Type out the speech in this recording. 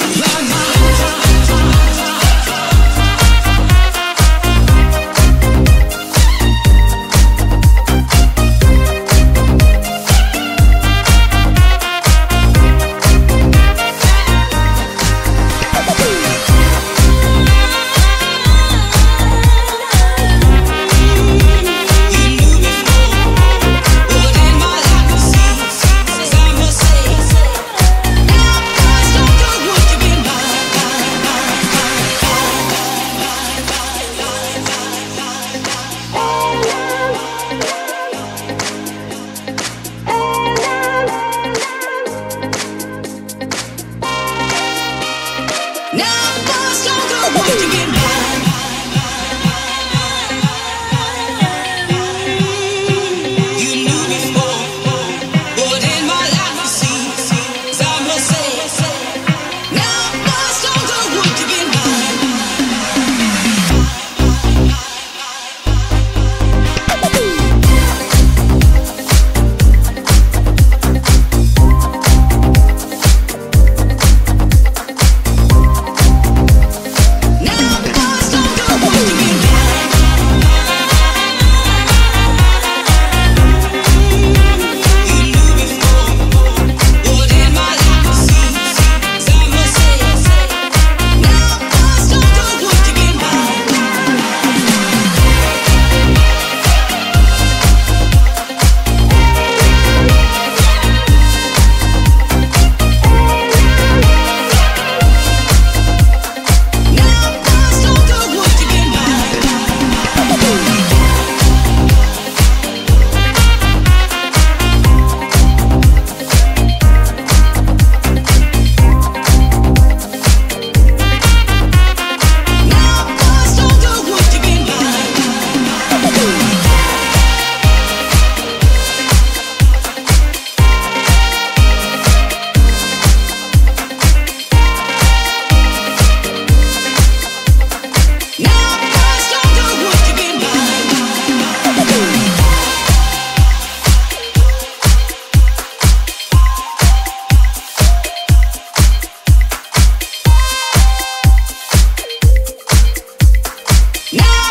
Like Now